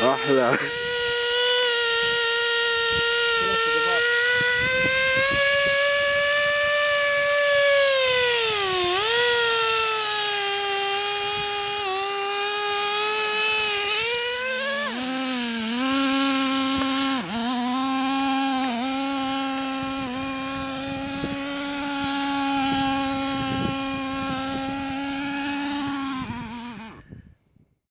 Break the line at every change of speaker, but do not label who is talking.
احلى